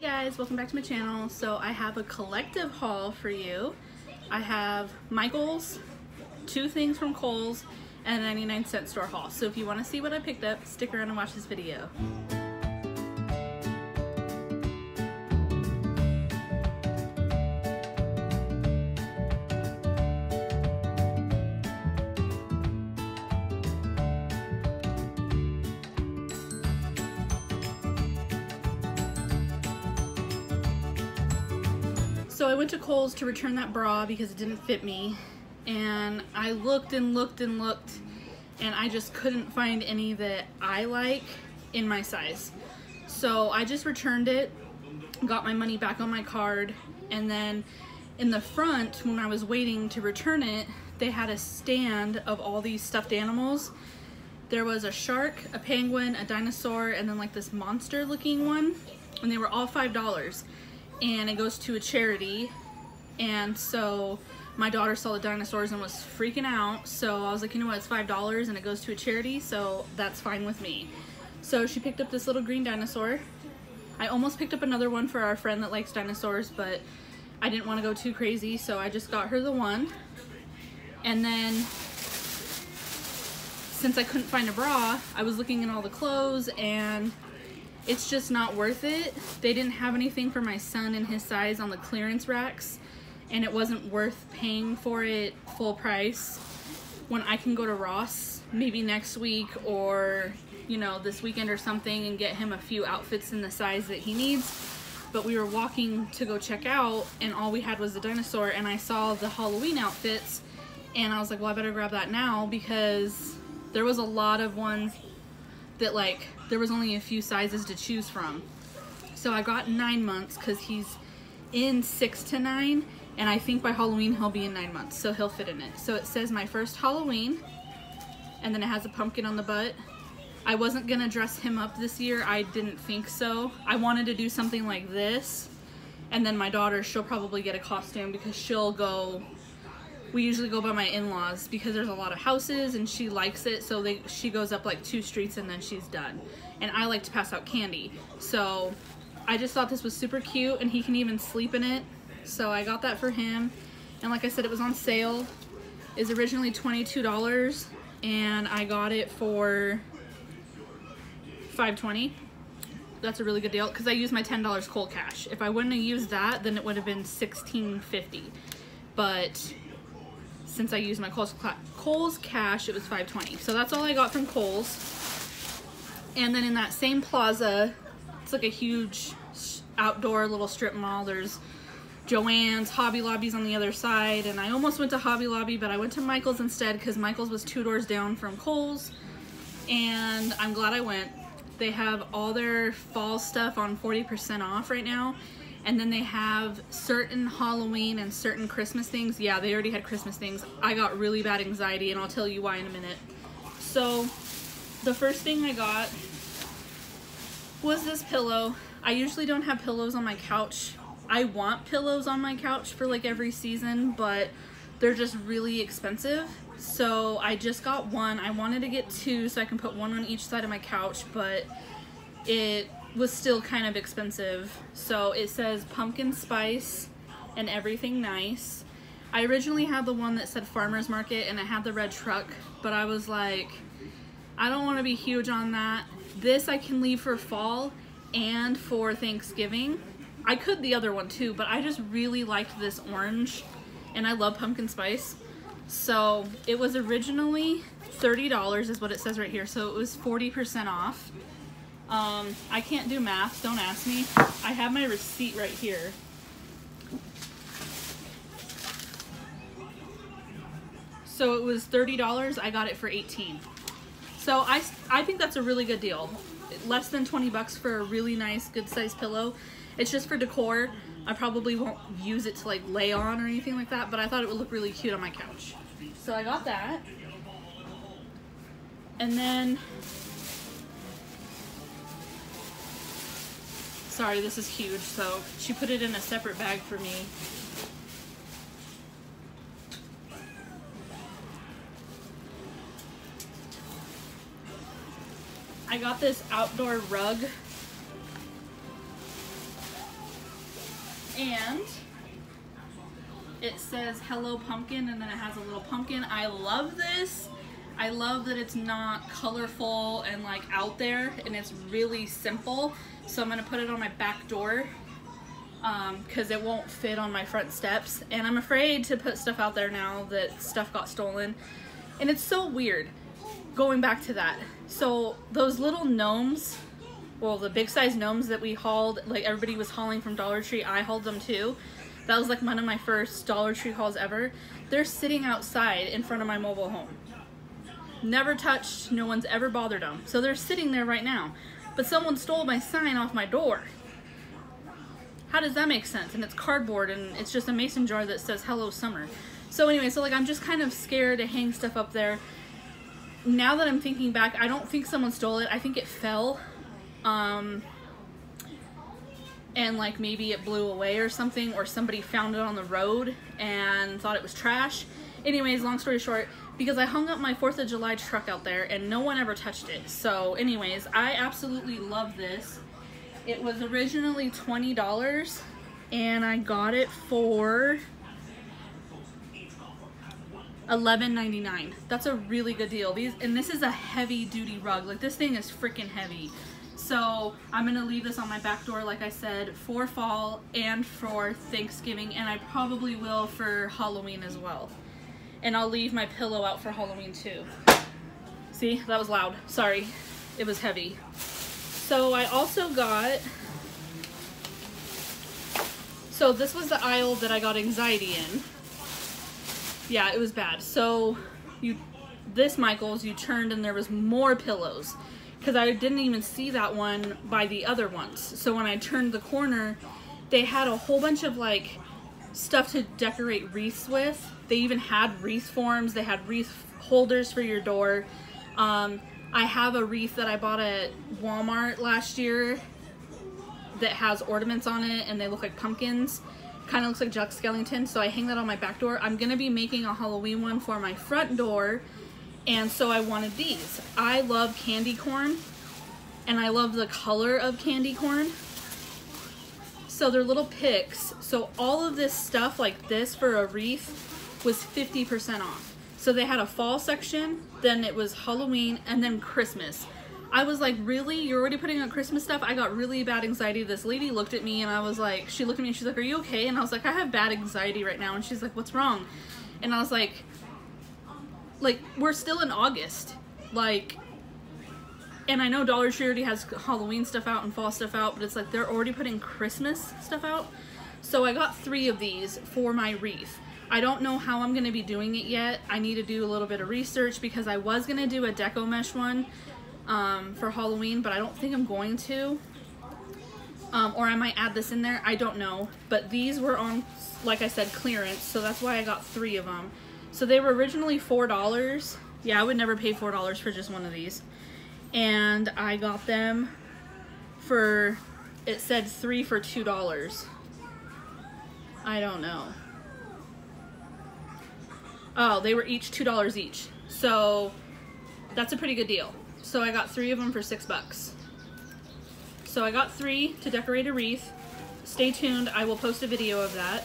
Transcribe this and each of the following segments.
Hey guys, welcome back to my channel. So I have a collective haul for you. I have Michael's, two things from Kohl's, and a 99 cent store haul. So if you want to see what I picked up, stick around and watch this video. Went to Kohl's to return that bra because it didn't fit me. And I looked and looked and looked and I just couldn't find any that I like in my size. So I just returned it, got my money back on my card, and then in the front, when I was waiting to return it, they had a stand of all these stuffed animals. There was a shark, a penguin, a dinosaur, and then like this monster looking one, and they were all $5 and it goes to a charity. And so my daughter saw the dinosaurs and was freaking out. So I was like, you know what, it's $5 and it goes to a charity, so that's fine with me. So she picked up this little green dinosaur. I almost picked up another one for our friend that likes dinosaurs, but I didn't want to go too crazy, so I just got her the one. And then since I couldn't find a bra, I was looking in all the clothes and it's just not worth it. They didn't have anything for my son and his size on the clearance racks and it wasn't worth paying for it full price when I can go to Ross maybe next week or you know this weekend or something and get him a few outfits in the size that he needs but we were walking to go check out and all we had was the dinosaur and I saw the Halloween outfits and I was like well I better grab that now because there was a lot of ones that like there was only a few sizes to choose from. So I got nine months because he's in six to nine and I think by Halloween he'll be in nine months so he'll fit in it. So it says my first Halloween and then it has a pumpkin on the butt. I wasn't gonna dress him up this year. I didn't think so. I wanted to do something like this and then my daughter, she'll probably get a costume because she'll go we usually go by my in-laws because there's a lot of houses and she likes it so they she goes up like two streets and then she's done. And I like to pass out candy. So I just thought this was super cute and he can even sleep in it. So I got that for him. And like I said it was on sale. Is originally $22 and I got it for 520 that's a really good deal because I used my $10 Kohl's cash. If I wouldn't have used that then it would have been 16.50 but since I used my Kohl's, Kohl's cash, it was 520. So that's all I got from Kohl's. And then in that same plaza, it's like a huge outdoor little strip mall. There's Joann's, Hobby Lobby's on the other side, and I almost went to Hobby Lobby, but I went to Michael's instead because Michael's was two doors down from Kohl's, and I'm glad I went. They have all their fall stuff on 40% off right now, and then they have certain Halloween and certain Christmas things. Yeah, they already had Christmas things. I got really bad anxiety and I'll tell you why in a minute. So the first thing I got was this pillow. I usually don't have pillows on my couch. I want pillows on my couch for like every season, but they're just really expensive. So I just got one. I wanted to get two so I can put one on each side of my couch, but it was still kind of expensive. So it says pumpkin spice and everything nice. I originally had the one that said farmer's market and it had the red truck, but I was like, I don't want to be huge on that. This I can leave for fall and for Thanksgiving. I could the other one too, but I just really liked this orange and I love pumpkin spice. So it was originally $30 is what it says right here. So it was 40% off. Um, I can't do math, don't ask me. I have my receipt right here. So it was $30, I got it for 18. So I, I think that's a really good deal. Less than 20 bucks for a really nice, good size pillow. It's just for decor. I probably won't use it to like lay on or anything like that, but I thought it would look really cute on my couch. So I got that. And then Sorry, this is huge, so she put it in a separate bag for me. I got this outdoor rug. And it says Hello Pumpkin and then it has a little pumpkin. I love this. I love that it's not colorful and like out there and it's really simple. So I'm gonna put it on my back door because um, it won't fit on my front steps. And I'm afraid to put stuff out there now that stuff got stolen. And it's so weird going back to that. So those little gnomes, well, the big size gnomes that we hauled, like everybody was hauling from Dollar Tree, I hauled them too. That was like one of my first Dollar Tree hauls ever. They're sitting outside in front of my mobile home never touched, no one's ever bothered them. So they're sitting there right now. But someone stole my sign off my door. How does that make sense? And it's cardboard and it's just a mason jar that says hello summer. So anyway, so like I'm just kind of scared to hang stuff up there. Now that I'm thinking back, I don't think someone stole it. I think it fell. Um, and like maybe it blew away or something or somebody found it on the road and thought it was trash. Anyways, long story short, because I hung up my 4th of July truck out there and no one ever touched it. So anyways, I absolutely love this. It was originally $20 and I got it for $11.99. That's a really good deal. These And this is a heavy duty rug. Like this thing is freaking heavy. So I'm gonna leave this on my back door, like I said, for fall and for Thanksgiving, and I probably will for Halloween as well. And I'll leave my pillow out for Halloween too. See, that was loud. Sorry, it was heavy. So I also got, so this was the aisle that I got anxiety in. Yeah, it was bad. So you, this Michael's, you turned and there was more pillows because I didn't even see that one by the other ones. So when I turned the corner, they had a whole bunch of like stuff to decorate wreaths with. They even had wreath forms. They had wreath holders for your door. Um, I have a wreath that I bought at Walmart last year that has ornaments on it and they look like pumpkins. Kind of looks like Jack Skellington, so I hang that on my back door. I'm going to be making a Halloween one for my front door, and so I wanted these. I love candy corn, and I love the color of candy corn. So they're little picks. So all of this stuff like this for a wreath was 50% off. So they had a fall section, then it was Halloween, and then Christmas. I was like, really? You're already putting on Christmas stuff? I got really bad anxiety. This lady looked at me and I was like, she looked at me and she's like, are you okay? And I was like, I have bad anxiety right now. And she's like, what's wrong? And I was like, like, we're still in August. Like, and I know Dollar Tree already has Halloween stuff out and fall stuff out, but it's like they're already putting Christmas stuff out. So I got three of these for my wreath. I don't know how I'm going to be doing it yet. I need to do a little bit of research because I was going to do a deco mesh one um, for Halloween, but I don't think I'm going to. Um, or I might add this in there. I don't know. But these were on, like I said, clearance, so that's why I got three of them. So they were originally $4. Yeah, I would never pay $4 for just one of these and I got them for it said three for two dollars. I don't know. Oh they were each two dollars each. So that's a pretty good deal. So I got three of them for six bucks. So I got three to decorate a wreath. Stay tuned. I will post a video of that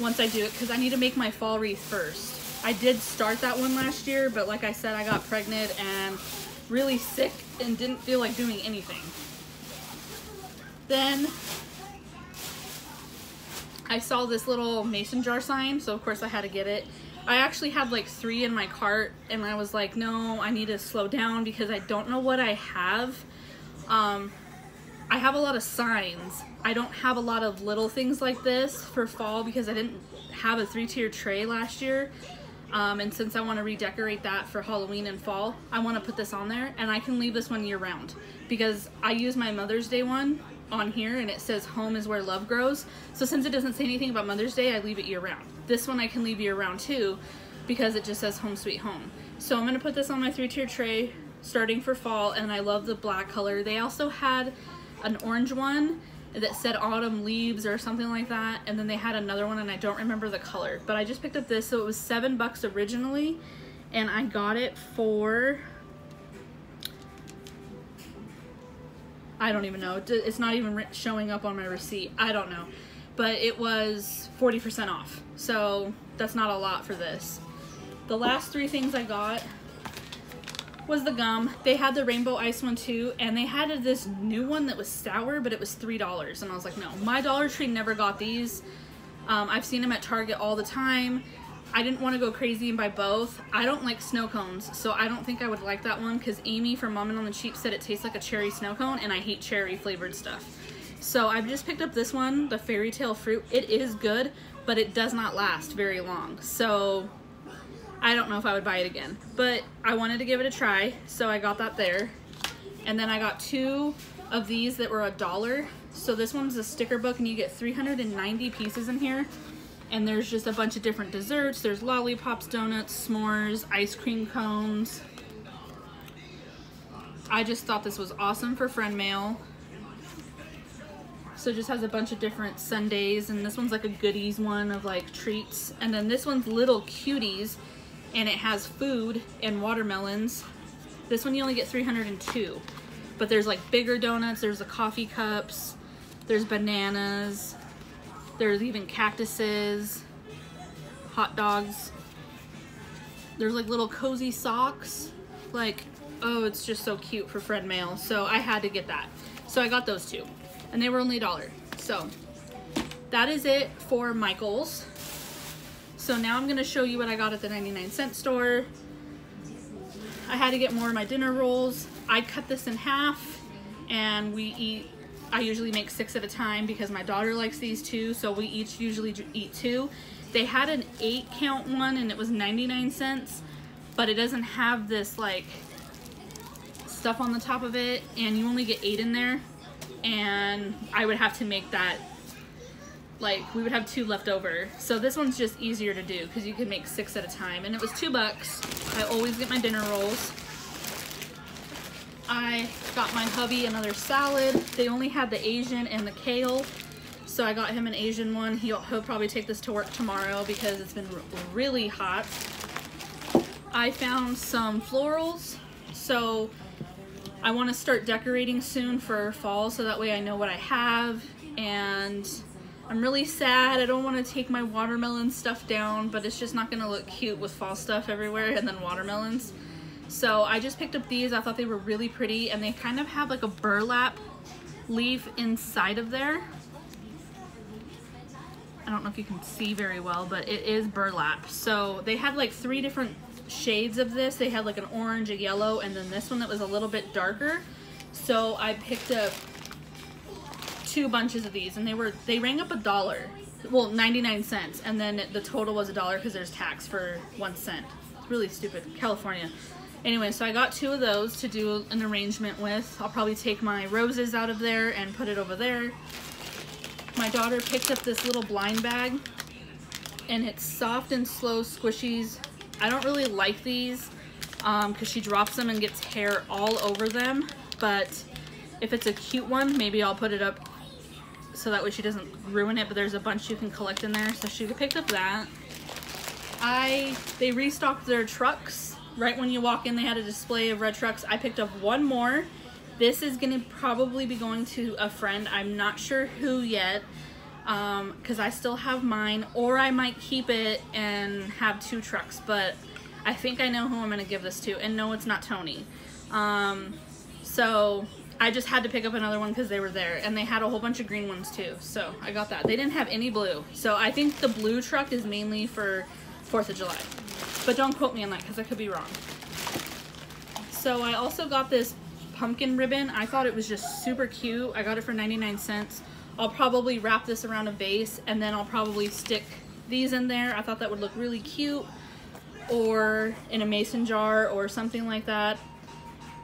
once I do it because I need to make my fall wreath first. I did start that one last year but like I said I got pregnant and really sick and didn't feel like doing anything. Then I saw this little mason jar sign, so of course I had to get it. I actually had like three in my cart and I was like, no, I need to slow down because I don't know what I have. Um, I have a lot of signs. I don't have a lot of little things like this for fall because I didn't have a three-tier tray last year. Um, and since I want to redecorate that for Halloween and fall, I want to put this on there and I can leave this one year round because I use my Mother's Day one on here and it says home is where love grows. So since it doesn't say anything about Mother's Day, I leave it year round. This one I can leave year round too because it just says home sweet home. So I'm going to put this on my three tier tray starting for fall and I love the black color. They also had an orange one that said autumn leaves or something like that and then they had another one and I don't remember the color but I just picked up this so it was seven bucks originally and I got it for I don't even know it's not even showing up on my receipt I don't know but it was 40% off. So that's not a lot for this. The last three things I got was the gum. They had the rainbow ice one too, and they had this new one that was sour, but it was $3. And I was like, no, my Dollar Tree never got these. Um, I've seen them at Target all the time. I didn't want to go crazy and buy both. I don't like snow cones, so I don't think I would like that one because Amy from Mom and on the Cheap said it tastes like a cherry snow cone, and I hate cherry flavored stuff. So I've just picked up this one, the Fairy Tale Fruit. It is good, but it does not last very long. So I don't know if I would buy it again, but I wanted to give it a try, so I got that there. And then I got two of these that were a dollar. So this one's a sticker book and you get 390 pieces in here. And there's just a bunch of different desserts. There's lollipops, donuts, s'mores, ice cream cones. I just thought this was awesome for friend mail. So just has a bunch of different sundaes and this one's like a goodies one of like treats. And then this one's little cuties and it has food and watermelons. This one you only get 302, but there's like bigger donuts, there's the coffee cups, there's bananas, there's even cactuses, hot dogs. There's like little cozy socks. Like, oh, it's just so cute for friend mail. So I had to get that. So I got those two and they were only a dollar. So that is it for Michael's. So now I'm gonna show you what I got at the 99 cent store. I had to get more of my dinner rolls. I cut this in half and we eat, I usually make six at a time because my daughter likes these too, so we each usually eat two. They had an eight count one and it was 99 cents, but it doesn't have this like stuff on the top of it and you only get eight in there and I would have to make that like we would have two left over. So this one's just easier to do because you can make six at a time. And it was two bucks. I always get my dinner rolls. I got my hubby another salad. They only had the Asian and the kale. So I got him an Asian one. He'll, he'll probably take this to work tomorrow because it's been really hot. I found some florals. So I want to start decorating soon for fall so that way I know what I have and I'm really sad. I don't want to take my watermelon stuff down, but it's just not going to look cute with fall stuff everywhere and then watermelons. So I just picked up these. I thought they were really pretty and they kind of have like a burlap leaf inside of there. I don't know if you can see very well, but it is burlap. So they had like three different shades of this. They had like an orange, a yellow, and then this one that was a little bit darker. So I picked up two bunches of these and they were they rang up a dollar. Well 99 cents and then the total was a dollar because there's tax for one cent. It's really stupid california. Anyway so i got two of those to do an arrangement with. I'll probably take my roses out of there and put it over there. My daughter picked up this little blind bag and it's soft and slow squishies. I don't really like these because um, she drops them and gets hair all over them but if it's a cute one maybe i'll put it up so that way she doesn't ruin it, but there's a bunch you can collect in there. So she picked up that. I, they restocked their trucks. Right when you walk in, they had a display of red trucks. I picked up one more. This is gonna probably be going to a friend. I'm not sure who yet because um, I still have mine or I might keep it and have two trucks but I think I know who I'm gonna give this to and no it's not Tony um, so I just had to pick up another one because they were there and they had a whole bunch of green ones too. So I got that. They didn't have any blue. So I think the blue truck is mainly for 4th of July. But don't quote me on that because I could be wrong. So I also got this pumpkin ribbon. I thought it was just super cute. I got it for 99 cents. I'll probably wrap this around a vase and then I'll probably stick these in there. I thought that would look really cute or in a mason jar or something like that.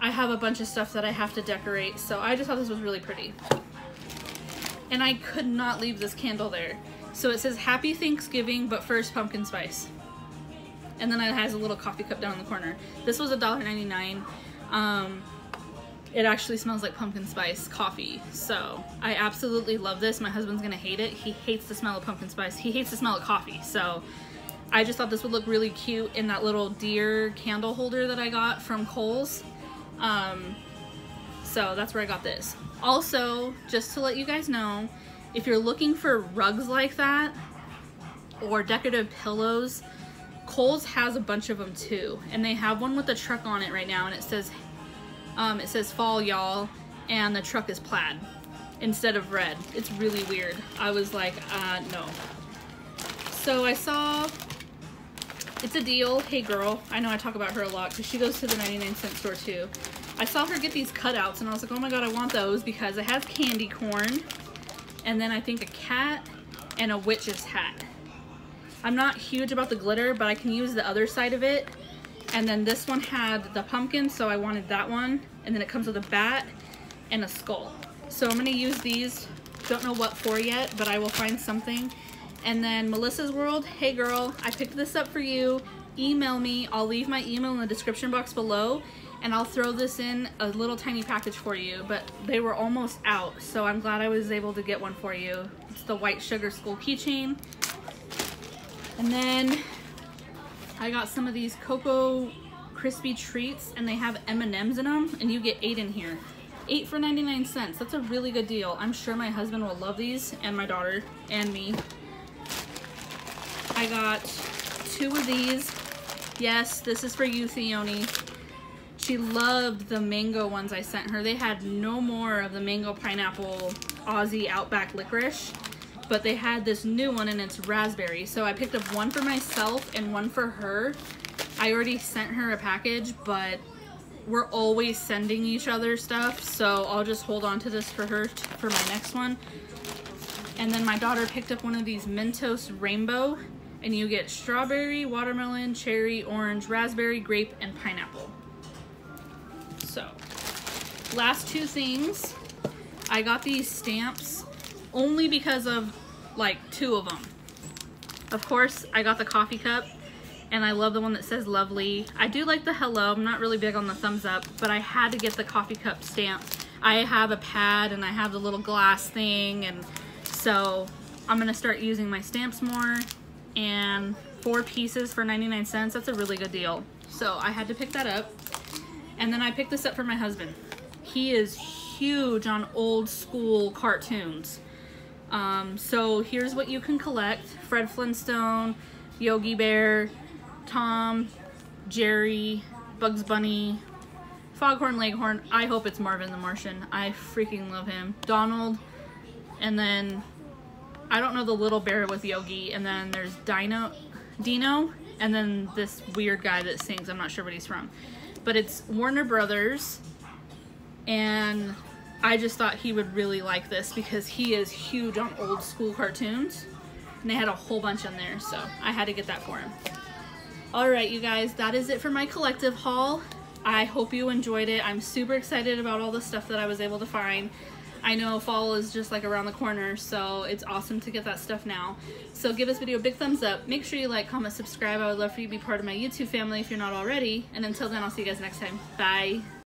I have a bunch of stuff that I have to decorate, so I just thought this was really pretty. And I could not leave this candle there. So it says Happy Thanksgiving, but first pumpkin spice. And then it has a little coffee cup down in the corner. This was $1.99. Um, it actually smells like pumpkin spice coffee. So I absolutely love this. My husband's gonna hate it. He hates the smell of pumpkin spice. He hates the smell of coffee. So I just thought this would look really cute in that little deer candle holder that I got from Kohl's. Um, so that's where I got this. Also, just to let you guys know, if you're looking for rugs like that or decorative pillows, Kohl's has a bunch of them too. And they have one with a truck on it right now and it says um, it says fall y'all and the truck is plaid instead of red. It's really weird. I was like, uh, no. So I saw, it's a deal, Hey Girl. I know I talk about her a lot because she goes to the 99 cent store too. I saw her get these cutouts and I was like, oh my god, I want those because it has candy corn and then I think a cat and a witch's hat. I'm not huge about the glitter, but I can use the other side of it. And then this one had the pumpkin, so I wanted that one. And then it comes with a bat and a skull. So I'm gonna use these. Don't know what for yet, but I will find something. And then Melissa's World, hey girl, I picked this up for you. Email me. I'll leave my email in the description box below and I'll throw this in a little tiny package for you, but they were almost out, so I'm glad I was able to get one for you. It's the White Sugar Skull keychain. And then I got some of these Cocoa Crispy Treats, and they have M&Ms in them, and you get eight in here. Eight for 99 cents. That's a really good deal. I'm sure my husband will love these, and my daughter, and me. I got two of these. Yes, this is for you, Theoni. She loved the mango ones I sent her. They had no more of the mango pineapple Aussie Outback licorice, but they had this new one and it's raspberry. So I picked up one for myself and one for her. I already sent her a package, but we're always sending each other stuff, so I'll just hold on to this for her for my next one. And then my daughter picked up one of these Mentos Rainbow, and you get strawberry, watermelon, cherry, orange, raspberry, grape, and pineapple. So, last two things. I got these stamps only because of like two of them. Of course, I got the coffee cup and I love the one that says lovely. I do like the hello. I'm not really big on the thumbs up, but I had to get the coffee cup stamp. I have a pad and I have the little glass thing and so I'm gonna start using my stamps more and four pieces for 99 cents. That's a really good deal. So I had to pick that up. And then I picked this up for my husband. He is huge on old school cartoons. Um, so here's what you can collect. Fred Flintstone, Yogi Bear, Tom, Jerry, Bugs Bunny, Foghorn Leghorn. I hope it's Marvin the Martian. I freaking love him. Donald, and then I don't know the little bear with Yogi, and then there's Dino, Dino, and then this weird guy that sings. I'm not sure what he's from but it's Warner Brothers and I just thought he would really like this because he is huge on old school cartoons and they had a whole bunch in there so I had to get that for him. Alright you guys, that is it for my collective haul. I hope you enjoyed it. I'm super excited about all the stuff that I was able to find. I know fall is just like around the corner, so it's awesome to get that stuff now. So give this video a big thumbs up. Make sure you like, comment, subscribe. I would love for you to be part of my YouTube family if you're not already. And until then, I'll see you guys next time. Bye.